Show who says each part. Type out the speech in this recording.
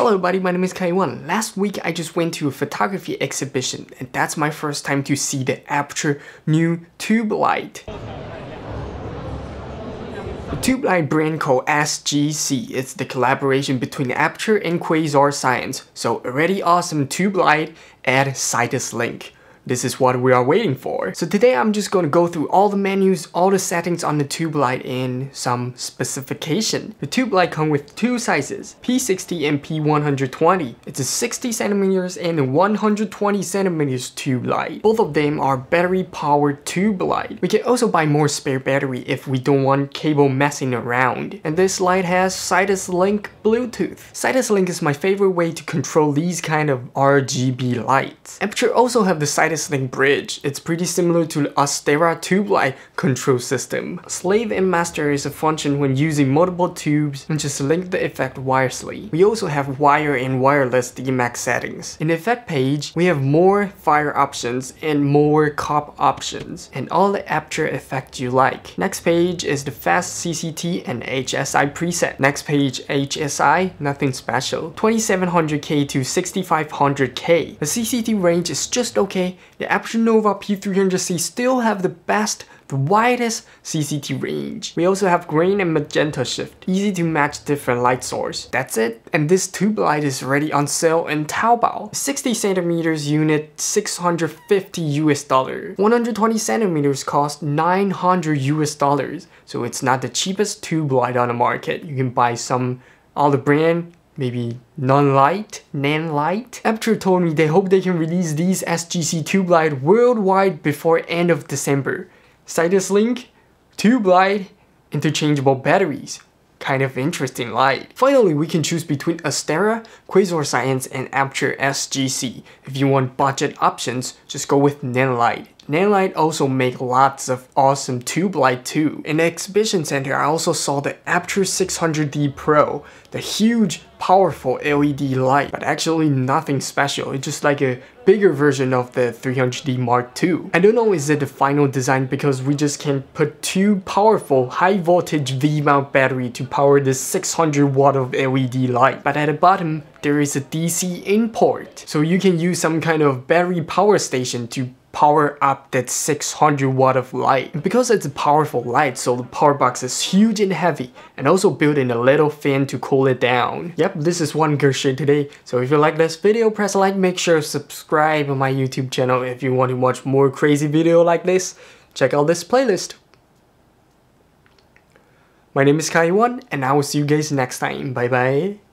Speaker 1: Hello everybody, my name is Caillou Wang. Last week I just went to a photography exhibition and that's my first time to see the Aputure new tube light. The tube light brand called SGC is the collaboration between Aputure and Quasar Science, so already awesome tube light at Sidus Link. This is what we are waiting for. So today I'm just going to go through all the menus, all the settings on the tube light in some specification. The tube light comes with two sizes, P60 and P120. It's a 60 centimeters and a 120 centimeters tube light. Both of them are battery powered tube light. We can also buy more spare battery if we don't want cable messing around. And this light has Sidus Link Bluetooth. Sidus Link is my favorite way to control these kind of RGB lights. Aputure also have the Sidus Link bridge. It's pretty similar to Astera tube light control system. Slave and master is a function when using multiple tubes and just link the effect wirelessly. We also have wire and wireless DMX settings. In the effect page, we have more fire options and more cop options and all the Aputure effect you like. Next page is the fast CCT and HSI preset. Next page HSI, nothing special. 2700K to 6500K. The CCT range is just okay the Aputure Nova P300C still have the best, the widest CCT range. We also have green and magenta shift, easy to match different light source. That's it, and this tube light is already on sale in Taobao. 60 centimeters unit, 650 US dollar. 120 centimeters cost 900 US dollars, so it's not the cheapest tube light on the market. You can buy some all the brand maybe non-light, nan-light. Aputure told me they hope they can release these SGC tube light worldwide before end of December. Sidus Link, tube light, interchangeable batteries. Kind of interesting light. Finally, we can choose between Astera, Quasar Science, and Aputure SGC. If you want budget options, just go with Nanlite. Nanlite also make lots of awesome tube light too. In the exhibition center, I also saw the Aputure 600D Pro, the huge, powerful LED light, but actually nothing special. It's just like a bigger version of the 300D Mark II. I don't know is it the final design because we just can't put two powerful high voltage V-mount battery to power this 600 watt of LED light. But at the bottom, there is a DC in port. So you can use some kind of battery power station to power up that 600 watt of light. Because it's a powerful light, so the power box is huge and heavy, and also built in a little fan to cool it down. Yep, this is one good shit today. So if you like this video, press like, make sure to subscribe on my YouTube channel if you want to watch more crazy video like this. Check out this playlist. My name is Caillou Wang, and I will see you guys next time. Bye bye.